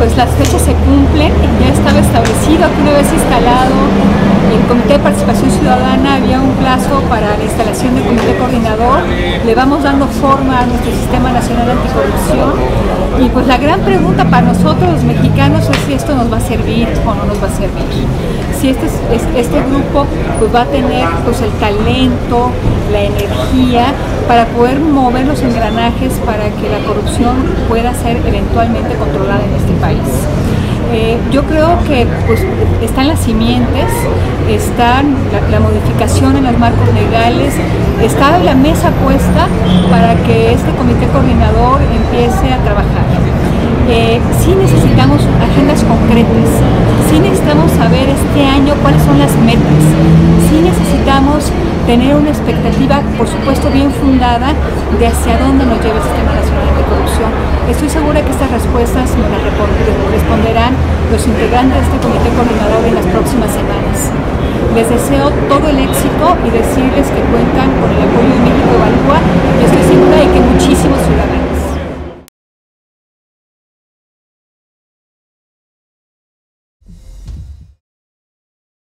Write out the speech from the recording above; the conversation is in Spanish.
pues las fechas se cumplen, ya estaba establecido que una vez instalado el Comité de Participación Ciudadana había un plazo para la instalación del Comité Coordinador, le vamos dando forma a nuestro Sistema Nacional Anticorrupción y pues la gran pregunta para nosotros los mexicanos es si esto nos va a servir o no nos va a servir. Si este, este grupo pues va a tener pues el talento, la energía para poder mover los engranajes para que la corrupción pueda ser eventualmente controlada en este país. Eh, yo creo que pues, están las simientes, están la, modificación en los marcos legales, está la mesa puesta para que este comité coordinador empiece a trabajar. Eh, sí necesitamos agendas concretas, sí necesitamos este año cuáles son las metas, sí necesitamos tener una expectativa, por supuesto, bien fundada de hacia dónde nos lleva el Sistema Nacional de Corrupción. Estoy segura que estas respuestas me las responderán los integrantes de este comité coordinador en las próximas semanas. Les deseo todo el éxito y decirles que cuentan